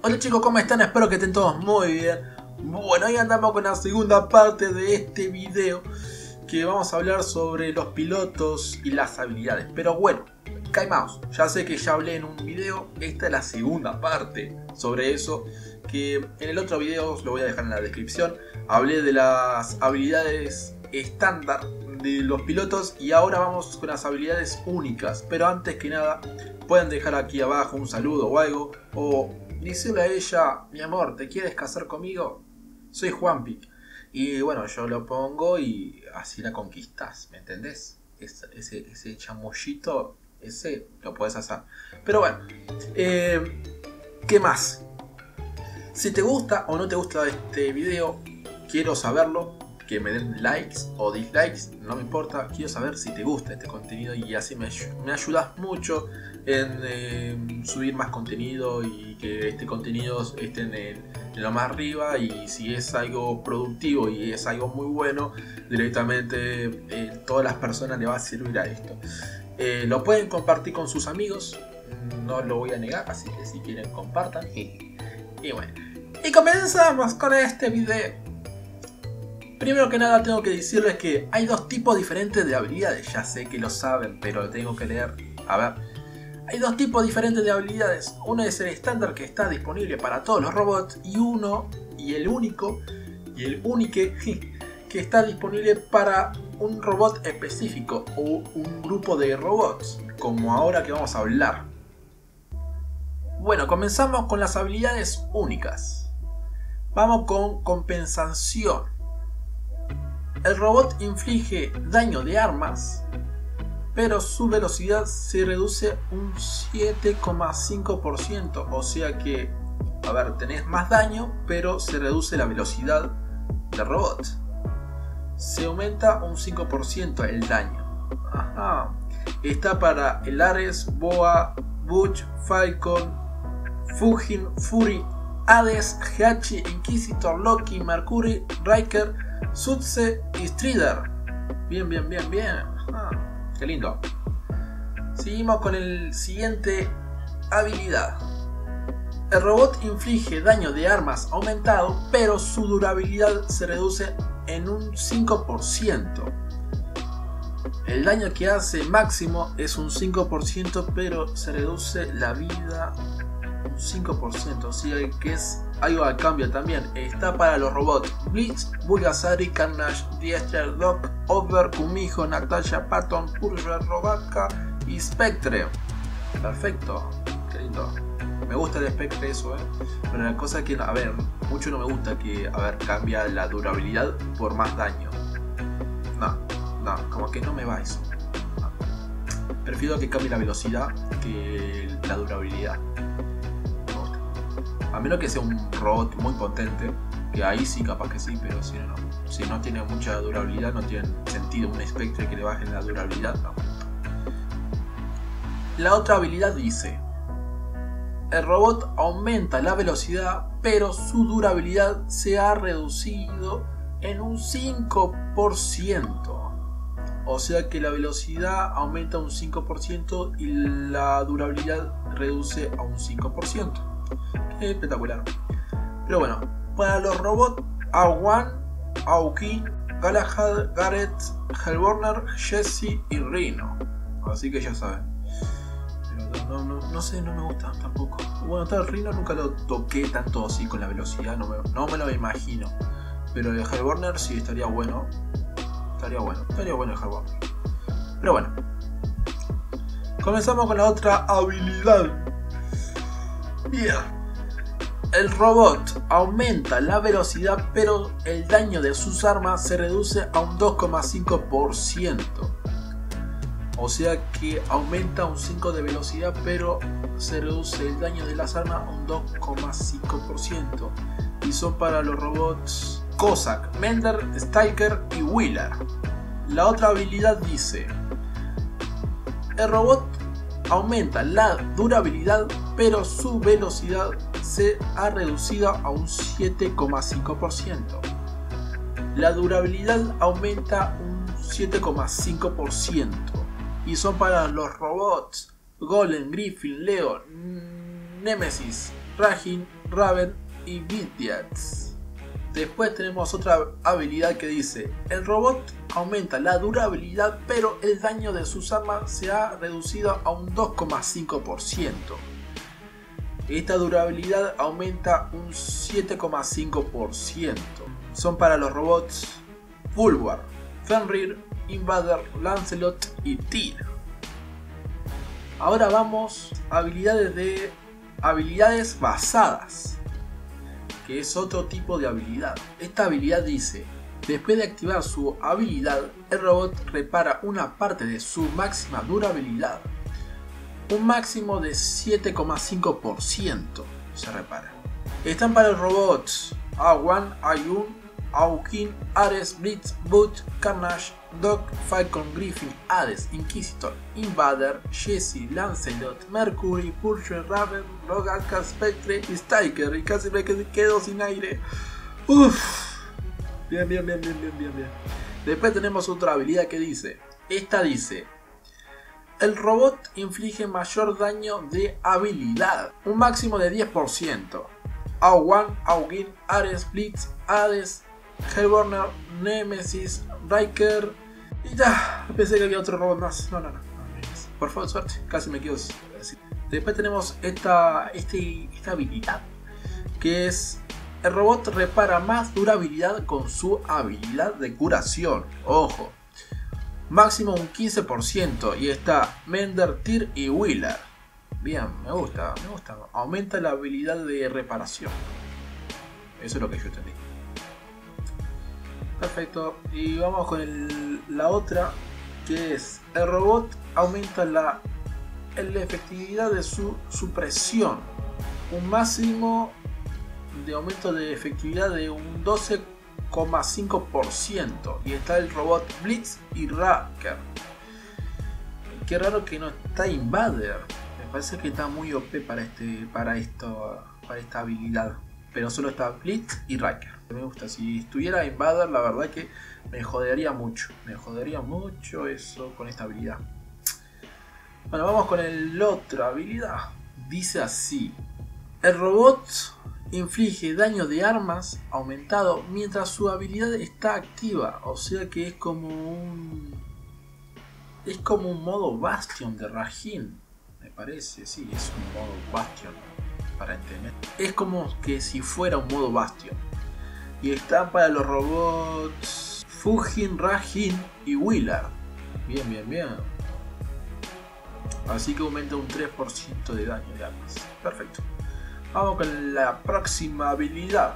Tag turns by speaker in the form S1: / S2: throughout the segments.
S1: Hola chicos, ¿cómo están? Espero que estén todos muy bien. Bueno, hoy andamos con la segunda parte de este video que vamos a hablar sobre los pilotos y las habilidades. Pero bueno, calmaos, ya sé que ya hablé en un video, esta es la segunda parte sobre eso, que en el otro video os lo voy a dejar en la descripción. Hablé de las habilidades estándar de los pilotos y ahora vamos con las habilidades únicas. Pero antes que nada, pueden dejar aquí abajo un saludo o algo, o decirle a ella, mi amor, ¿te quieres casar conmigo? Soy Juanpi. Y bueno, yo lo pongo y así la conquistas, ¿me entendés? Ese, ese, chamullito, ese lo puedes hacer. Pero bueno, eh, ¿qué más? Si te gusta o no te gusta este video, quiero saberlo que me den likes o dislikes, no me importa, quiero saber si te gusta este contenido y así me, me ayudas mucho en eh, subir más contenido y que este contenido esté en, lo más arriba y si es algo productivo y es algo muy bueno, directamente eh, todas las personas le va a servir a esto. Eh, lo pueden compartir con sus amigos, no lo voy a negar, así que si quieren compartan y, y bueno. Y comenzamos con este video. Primero que nada tengo que decirles que hay dos tipos diferentes de habilidades, ya sé que lo saben, pero lo tengo que leer. A ver, hay dos tipos diferentes de habilidades, uno es el estándar que está disponible para todos los robots y uno, y el único, y el único que está disponible para un robot específico o un grupo de robots, como ahora que vamos a hablar. Bueno, comenzamos con las habilidades únicas. Vamos con compensación. El robot inflige daño de armas, pero su velocidad se reduce un 7,5%. O sea que, a ver, tenés más daño, pero se reduce la velocidad del robot. Se aumenta un 5% el daño. Ajá. Está para el Ares, Boa, Butch, Falcon, Fujin, Fury, Hades, Hachi, Inquisitor, Loki, Mercury, Riker, Sutse y Strider. Bien, bien, bien, bien. Ah, qué lindo. Seguimos con el siguiente habilidad. El robot inflige daño de armas aumentado, pero su durabilidad se reduce en un 5%. El daño que hace máximo es un 5%, pero se reduce la vida 5%, o sea que es algo al cambio también. Está para los robots Blitz, Bulgasari, Carnage, Diester, Doc, Over, Kumijo, Natasha, Patton, Purger, Robaka y Spectre. Perfecto, qué lindo. Me gusta el Spectre eso, ¿eh? Pero la cosa que, a ver, mucho no me gusta que, a ver, la durabilidad por más daño. No, no, como que no me va eso. Prefiero que cambie la velocidad que la durabilidad. A menos que sea un robot muy potente, que ahí sí capaz que sí, pero si no, Si no tiene mucha durabilidad, no tiene sentido un espectro que le baje la durabilidad. La otra habilidad dice, el robot aumenta la velocidad, pero su durabilidad se ha reducido en un 5%. O sea que la velocidad aumenta un 5% y la durabilidad reduce a un 5% espectacular. Pero bueno, para los robots, Awan, Aoki, Galahad, Gareth, Hellborner, Jesse y Rhino. Así que ya saben. No, sé, no me gusta tampoco. Bueno, tal Rhino nunca lo toqué tanto así con la velocidad, no me, no me lo imagino. Pero el Hellborner sí estaría bueno. Estaría bueno, estaría bueno el Hellborner. Pero bueno. Comenzamos con la otra habilidad. Bien. El robot aumenta la velocidad pero el daño de sus armas se reduce a un 2,5%. O sea que aumenta un 5 de velocidad pero se reduce el daño de las armas a un 2,5%. Y son para los robots Cossack, Mender, Stalker y Wheeler. La otra habilidad dice, el robot aumenta la durabilidad pero su velocidad se ha reducido a un 7,5%. La durabilidad aumenta un 7,5% y son para los robots Golem, Griffin, Leo, Nemesis, Rajin, Raven y Vidyats. Después tenemos otra habilidad que dice, el robot aumenta la durabilidad pero el daño de sus armas se ha reducido a un 2,5%. Esta durabilidad aumenta un 7,5%. Son para los robots Bulwark, Fenrir, Invader, Lancelot y Tyr. Ahora vamos a habilidades de habilidades basadas, que es otro tipo de habilidad. Esta habilidad dice, después de activar su habilidad, el robot repara una parte de su máxima durabilidad. Un máximo de 7,5% se repara. Están para los robots A1, A1, Aukin, Ares, Blitz, Boot, Carnage, Doc, Falcon, Griffin, Hades, Inquisitor, Invader, Jesse, Lancelot, Mercury, Purge, Raven, Logan, Spectre Striker. Y casi me quedo sin aire. Uff. Bien, bien, bien, bien, bien, bien, bien. Después tenemos otra habilidad que dice. Esta dice. El robot inflige mayor daño de habilidad. Un máximo de 10%. A1, Augin, Ares, Blitz, Hades, Hellburner, Nemesis, Riker. Y ya, pensé que había otro robot más. No, no, no. Por favor, suerte. Casi me quedo así. Después tenemos esta, este, esta habilidad. Que es... El robot repara más durabilidad con su habilidad de curación. Ojo. Máximo un 15%. Y está Mender, Tyr y Wheeler. Bien, me gusta, me gusta. Aumenta la habilidad de reparación. Eso es lo que yo entendí. Perfecto. Y vamos con la otra, que es el robot aumenta la, la efectividad de su supresión. Un máximo de aumento de efectividad de un 12,5%. Y está el robot Blitz y Racker. Qué raro que no está Invader. Me parece que está muy OP para este. para esto. para esta habilidad. Pero solo está Blitz y Racker me gusta. Si estuviera Invader, la verdad que me jodería mucho. Me jodería mucho eso con esta habilidad. Bueno, vamos con el otra habilidad. Dice así. El robot inflige daño de armas aumentado mientras su habilidad está activa. O sea que es como un... Es como un modo Bastion de Rajin. Me parece, sí, es un modo Bastion. Para entender. Es como que si fuera un modo Bastion y están para los robots Fujin, Rajin y Willard. Bien, bien, bien. Así que aumenta un 3% de daño de armas. Perfecto. Vamos con la próxima habilidad.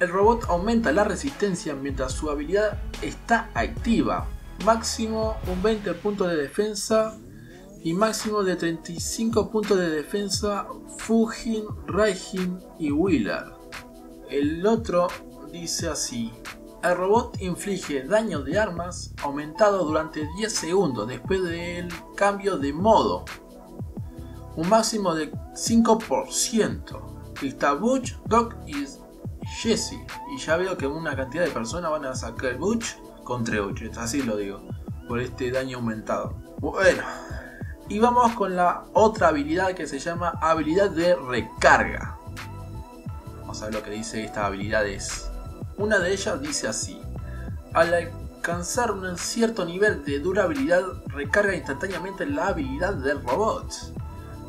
S1: El robot aumenta la resistencia mientras su habilidad está activa. Máximo un 20 puntos de defensa y máximo de 35 puntos de defensa Fujin, Raijin y Willard. El otro dice así. El robot inflige daño de armas aumentado durante 10 segundos después del cambio de modo. Un máximo de 5%. Está Butch, Doc y Jesse. Y ya veo que una cantidad de personas van a sacar Butch contra Butch. Así lo digo. Por este daño aumentado. Bueno. Y vamos con la otra habilidad que se llama habilidad de recarga. Vamos a ver lo que dice esta habilidad es. Una de ellas dice así. Al alcanzar un cierto nivel de durabilidad, recarga instantáneamente la habilidad del robot.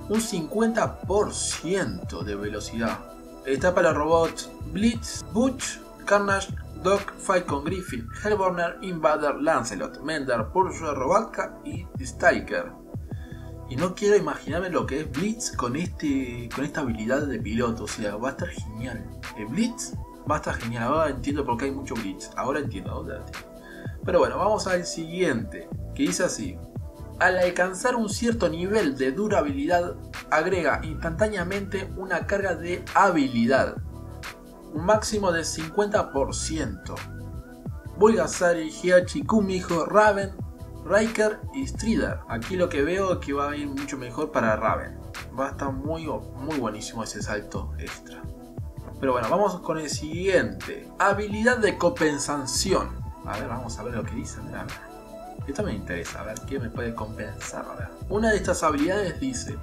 S1: Un 50% de velocidad. Está para robots Blitz, Butch, Carnage, Doc, Falcon, Griffin, Hellburner, Invader, Lancelot, Mender, Purge, Robatka y Striker. Y no quiero imaginarme lo que es Blitz con, este, con esta habilidad de piloto. O sea, va a estar genial. El Blitz va a estar genial. Ahora entiendo por qué hay mucho Blitz. Ahora entiendo. Pero bueno, vamos al siguiente. Que dice así. Al alcanzar un cierto nivel de durabilidad, agrega instantáneamente una carga de habilidad. Un máximo de 50%. Bulgasari, Hiachi, Kumiho, Raven, Riker y Strider. Aquí lo que veo es que va a ir mucho mejor para Raven. Va a estar muy, muy buenísimo ese salto extra. Pero bueno, vamos con el siguiente. Habilidad de compensación. A ver, vamos a ver lo que dice. Esto me interesa, a ver qué me puede compensar. Una de estas habilidades dice: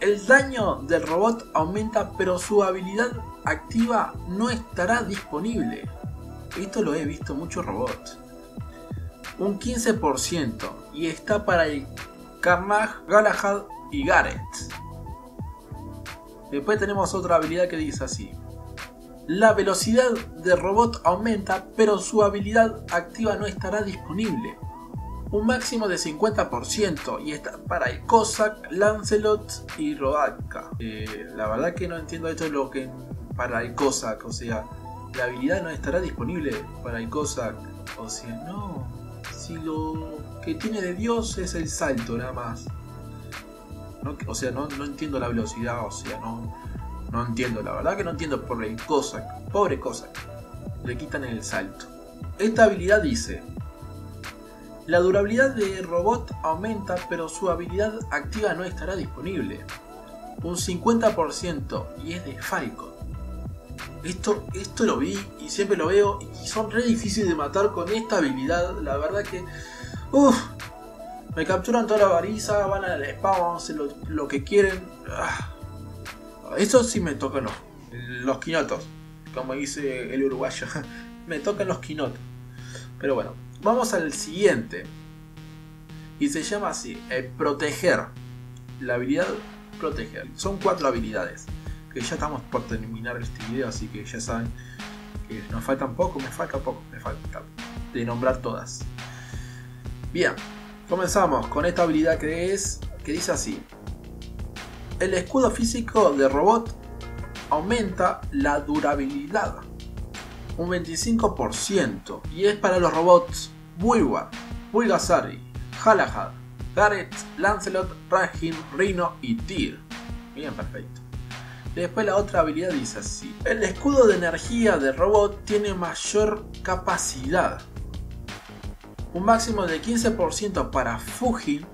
S1: El daño del robot aumenta pero su habilidad activa no estará disponible. Esto lo he visto muchos robots. Un 15% y está para el Carnage, Galahad y Gareth. Después tenemos otra habilidad que dice así. La velocidad del robot aumenta, pero su habilidad activa no estará disponible. Un máximo de 50% y está para el Cossack, Lancelot y Rodaka. Eh, la verdad que no entiendo esto lo que para el Cossack, o sea, la habilidad no estará disponible para el Cossack. O sea, no. Si lo que tiene de Dios es el salto nada más. o sea, no, no entiendo la velocidad, o sea, no, no entiendo, la verdad que no entiendo por el Cossack. Pobre Cossack. Le quitan el salto. Esta habilidad dice. La durabilidad de robot aumenta, pero su habilidad activa no estará disponible. Un 50% y es de Falcon. Esto, esto lo vi y siempre lo veo y son re difíciles de matar con esta habilidad. La verdad que... Uff, me capturan toda la variza, van al spawn, hacen lo, lo que quieren. Ah, eso sí me tocan los, los quinotos. Como dice el uruguayo. me tocan los quinotos. Pero bueno, vamos al siguiente. Y se llama así, el proteger. La habilidad proteger. Son cuatro habilidades. Ya estamos por terminar este video, así que ya saben que nos faltan poco, me falta poco, me falta de nombrar todas. Bien, comenzamos con esta habilidad que es, que dice así. El escudo físico de robot aumenta la durabilidad un 25% y es para los robots Bulwark, Bulgasari, Halahad, Gareth, Lancelot, Rajin, Rhino y Tyr. Bien, perfecto. Después la otra habilidad dice así. El escudo de energía de robot tiene mayor capacidad. Un máximo de 15% para Fujin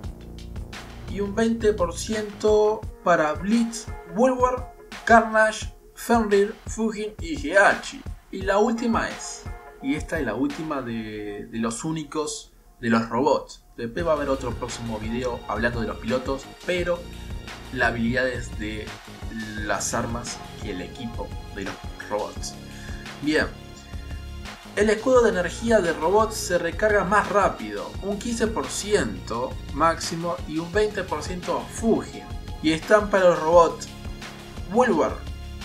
S1: y un 20% para Blitz, Bulwark, Carnage, Fenrir, Fujin y Heihachi. Y la última es, y esta es la última de, los únicos de los robots. Después va a haber otro próximo video hablando de los pilotos, pero las habilidades de las armas y el equipo de los robots. Bien, el escudo de energía de robot se recarga más rápido, un 15% máximo y un 20% Fujin. Y están para los robots Bulwark,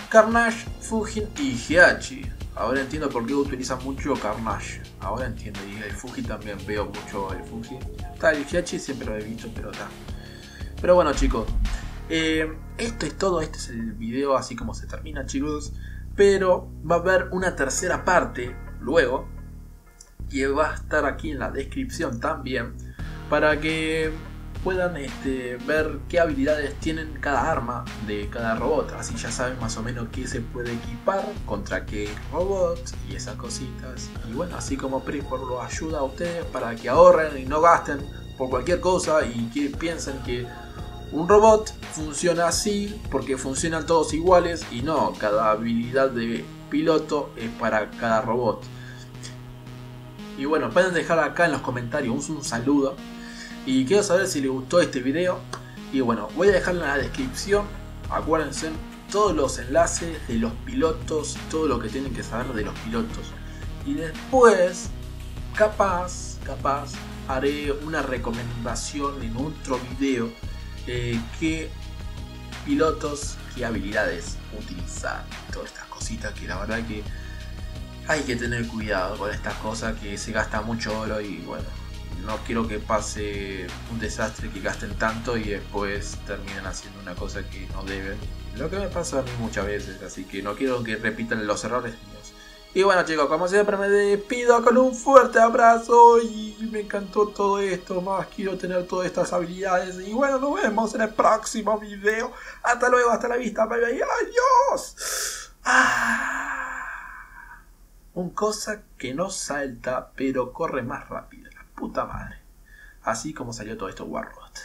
S1: Carnage, Fujin y Hiachi. Ahora entiendo por qué utilizan mucho Carnage. Ahora entiendo. Y el Fuji también veo mucho el Fuji. Está, el Hiachi siempre lo he visto, pero está. Pero bueno chicos. Eh, esto es todo. Este es el video así como se termina chicos. Pero va a haber una tercera parte luego, que va a estar aquí en la descripción también, para que puedan este, ver qué habilidades tienen cada arma de cada robot. Así ya saben más o menos qué se puede equipar contra qué robot y esas cositas. Y bueno, así como Prepor lo ayuda a ustedes para que ahorren y no gasten por cualquier cosa y que piensen que un robot funciona así porque funcionan todos iguales y no, cada habilidad de piloto es para cada robot. Y bueno, pueden dejar acá en los comentarios un, saludo. Y quiero saber si les gustó este video. Y bueno, voy a dejar en la descripción, acuérdense, todos los enlaces de los pilotos, todo lo que tienen que saber de los pilotos. Y después, capaz, capaz, haré una recomendación en otro video eh, qué pilotos, qué habilidades utilizar. Todas estas cositas que la verdad que hay que tener cuidado con estas cosas que se gasta mucho oro y bueno, no quiero que pase un desastre que gasten tanto y después terminen haciendo una cosa que no deben. Lo que me pasa a mí muchas veces, así que no quiero que repitan los errores. Y bueno chicos, como siempre me despido con un fuerte abrazo y me encantó todo esto, más quiero tener todas estas habilidades. Y bueno, nos vemos en el próximo video. Hasta luego, hasta la vista, bye bye, adiós. Ah, un cosa que no salta, pero corre más rápido, la puta madre. Así como salió todo esto Warrot.